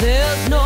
There's no